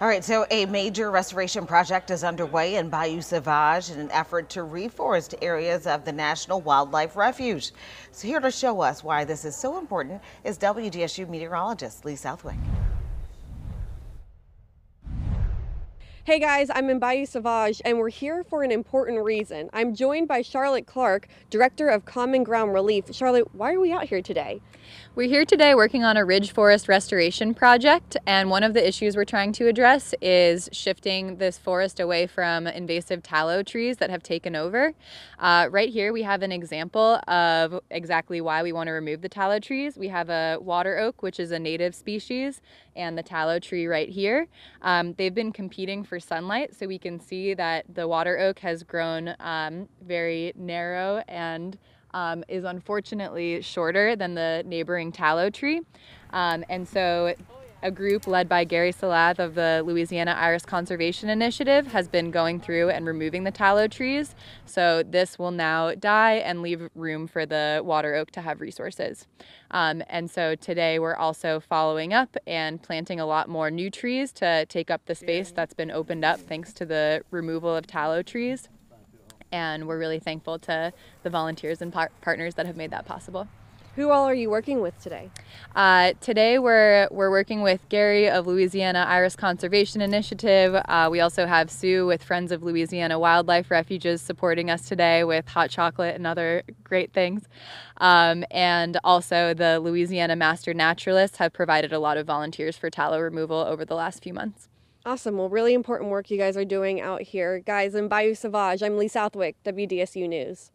All right, so a major restoration project is underway in Bayou Sauvage in an effort to reforest areas of the National Wildlife Refuge. So here to show us why this is so important is WDSU meteorologist Lee Southwick. Hey guys, I'm in Bayou Sauvage and we're here for an important reason. I'm joined by Charlotte Clark, Director of Common Ground Relief. Charlotte, why are we out here today? We're here today working on a ridge forest restoration project and one of the issues we're trying to address is shifting this forest away from invasive tallow trees that have taken over. Uh, right here we have an example of exactly why we want to remove the tallow trees. We have a water oak which is a native species and the tallow tree right here. Um, they've been competing for sunlight, so we can see that the water oak has grown um, very narrow and um, is unfortunately shorter than the neighboring tallow tree. Um, and so a group led by Gary Salathe of the Louisiana Iris Conservation Initiative has been going through and removing the tallow trees. So this will now die and leave room for the water oak to have resources. Um, and so today we're also following up and planting a lot more new trees to take up the space that's been opened up thanks to the removal of tallow trees. And we're really thankful to the volunteers and par partners that have made that possible. Who all are you working with today? Uh, today we're we're working with Gary of Louisiana Iris Conservation Initiative. Uh, we also have Sue with Friends of Louisiana Wildlife Refuges supporting us today with hot chocolate and other great things. Um, and also the Louisiana Master Naturalists have provided a lot of volunteers for tallow removal over the last few months. Awesome. Well, really important work you guys are doing out here. Guys, in Bayou Sauvage, I'm Lee Southwick, WDSU News.